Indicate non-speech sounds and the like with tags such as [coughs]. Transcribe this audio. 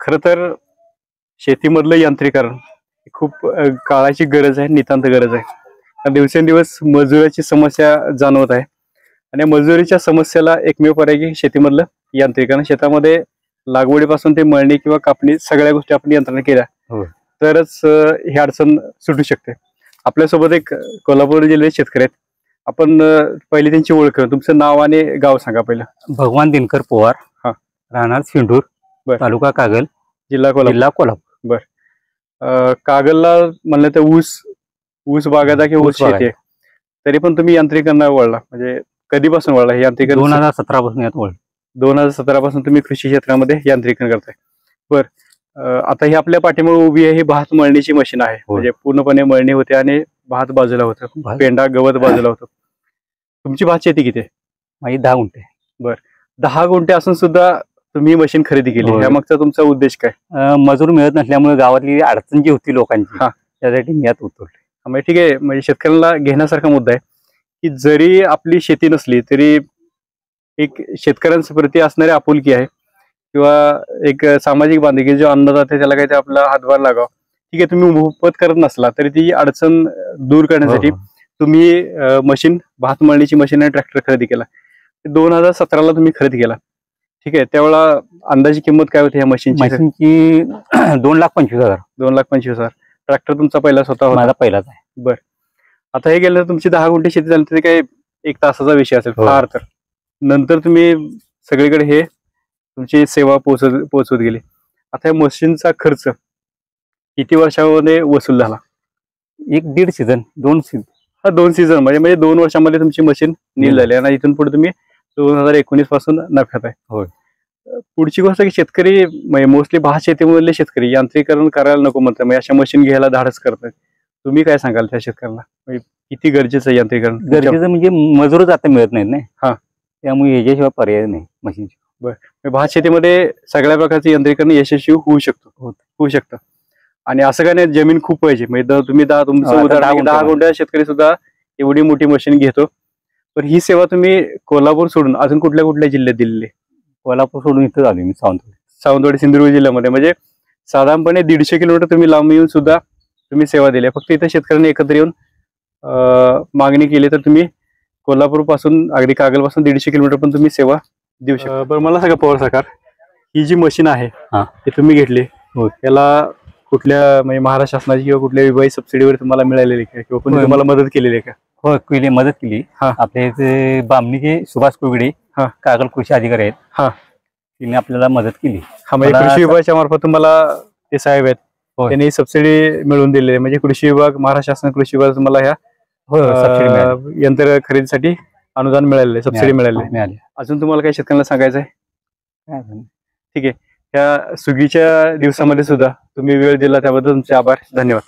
खर तर शेतीमधलं यांत्रिकरण खूप काळाची गरज आहे नितांत गरज आहे. कारण दिवसेंदिवस मजुराची समस्या जाणवत आहे. आणि या मजुरीच्या समस्येला एकमेव पर्याय की शेतीमधलं यांत्रिकरण. शेतामध्ये लागवडीपासून ते मळणी किंवा कापणी सगळ्या गोष्टी आपण यंत्रणा केल्या. तरच ही अडचण सुटू शकते. आपल्यासोबत एक कोल्हापूर जिल्ह्याचे शेतकरी आहेत. आपण पहिली त्यांची ओळख करू. तुमचं नाव आणि गाव सांगा पहिलं. भगवान दिनकर पवार हा. राहणार सिंधूर बर. तालुका कागल जिल्हा कोल्हापूर. जिल्हा कोल्हापूर. अ, कागलला म्हणलं तर ऊस ऊस बागायता किंवा ऊस ऊस शेती? आहे तरी पण तुम्ही यांत्रिकरण वळला. म्हणजे कधीपासून वळला हे यांत्रिकरण? दोन हजार सतरा पासून यात वळ दोन हजार सतरा पासून तुम्ही कृषी क्षेत्रामध्ये यांत्रिकरण करताय. बर. अ, आता ही आपल्या पाठीमागे उभी आहे ही भात मळणीची मशीन आहे. म्हणजे पूर्णपणे मळणी होते आणि भात बाजूला होतं. भात- पेंडा गवत [coughs] बाजूला होतं. तुमची भात शेती किती आहे? माझी दहा गुंठे. दहा गुंठे असून सुद्धा तुम्ही मशीन खरेदी केली. होय. या मागचा तुमचा उद्देश काय? अं, मजूर मिळत नसल्यामुळे गावातली अडचण जी होती लोकांची हा. त्यासाठी मी यात उतरले म्हणजे ठीक आहे. म्हणजे शेतकऱ्यांना घेण्यासारखा मुद्दा आहे की जरी आपली शेती नसली तरी एक शेतकऱ्यांच्या प्रती असणारी आपुलकी आहे किंवा एक सामाजिक बांधिलकी जो अन्नदाता आहे त्याला काही ते आपला हातभार लागाव. ठीक आहे तुम्ही मोफत करत नसला तरी ती अडचण दूर करण्यासाठी हो, हो. तुम्ही मशीन भात मळणीची मशीन आणि ट्रॅक्टर खरेदी केला. दोन हजार सतराला तुम्ही खरेदी केला. ठीक आहे त्यावेळेला अंदाजी किंमत काय होती ह्या मशीनची मशीनची दोन लाख पंचवीस हजार. दोन लाख पंचवीस हजार. ट्रॅक्टर तुमचा पहिला स्वतः होता? माझा पहिलाच आहे. आता हे गेलं तुमची दहा गुंठे शेती झाली तरी काही एक तासाचा विषय असेल हो. फार तर. नंतर तुम्ही सगळीकडे हे तुमची सेवा पोहोचत पोहोचवत गेली. आता या मशीनचा खर्च किती वर्षामध्ये वसूल झाला? एक दीड सीझन दोन सीझन हा दोन सीझन म्हणजे म्हणजे दोन वर्षामध्ये तुमची मशीन नील. झाली. आणि इथून पुढे तुम्ही दोन हजार एकोणीसपासून नफ्यात आहे. होय. पुढची गोष्ट की शेतकरी मोस्टली भात शेतीमधले शेतकरी यांत्रिकरण करायला नको म्हणतात. म्हणजे अशा मशीन घ्यायला धाडस करतात तुम्ही काय सांगाल त्या शेतकऱ्यांना? म्हणजे किती गरजेचं आहे यांत्रिकरण गरजेचं म्हणजे मजूरच आता मिळत नाहीत नाही हा. त्यामुळे याच्याशिवाय पर्याय नाही मशीनची म्हणजे भात शेतीमध्ये सगळ्या प्रकारचे यंत्रीकरण यशस्वी होऊ शकतो. होऊ शकतं. आणि असं काय नाही जमीन खूप पाहिजे. म्हणजे तुम्ही दहा हो, तुमचं उदाहरण दहा गुंठ्या शेतकरी सुद्धा एवढी मोठी मशीन घेतो. पण ही सेवा तुम्ही कोल्हापूर सोडून अजून कुठल्या कुठल्या जिल्ह्यात दिलेली? कोल्हापूर सोडून इथं आलो मी सावंतवाडी सावंतवाडी सिंधुदुर्ग जिल्ह्यामध्ये म्हणजे साधारणपणे दीडशे किलोमीटर तुम्ही लांब येऊन सुद्धा तुम्ही सेवा दिली आहे. फक्त इथं शेतकऱ्यांनी एकत्र येऊन मागणी केली तर तुम्ही कोल्हापूरपासून अगदी कागलपासून दीडशे किलोमीटर पण तुम्ही सेवा देऊ शकता बरं मला सांगा पवार सरकार ही जी मशीन आहे हा. ती तुम्ही घेतली होय. याला कुठल्या म्हणजे महाराष्ट्र शासनाची किंवा कुठल्या विभागी सबसिडीवर तुम्हाला मिळालेली का किंवा कोणी. तुम्हाला मदत केलेली आहे का हो केली मदत केली हा. आपल्या इथे बामणीचे सुभाष कुगडे हा. कागल कृषी अधिकारी आहेत हा. तिने आपल्याला मदत केली हा म्हणजे मला कृषी असं- विभागाच्या मार्फत तुम्हाला ते साहेब आहेत होय. त्यांनी सबसिडी मिळवून दिलेली आहे म्हणजे कृषी विभाग महाराष्ट्र शासन कृषी विभाग तुम्हाला ह्या हो सबसिडी मिळाली. अं, यंत्र खरेदीसाठी अनुदान मिळालेलं आहे सबसिडी मिळालेली आहे. मिळाली अजून तुम्हाला काही शेतकऱ्यांना सांगायचं आहे काय झालं? ह्या सुगीच्या दिवसामध्ये सुद्धा तुम्ही वेळ दिला त्याबद्दल तुमचे आभार धन्यवाद